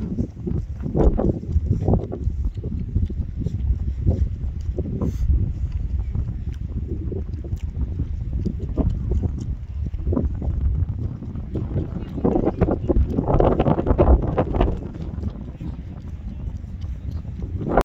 Oh.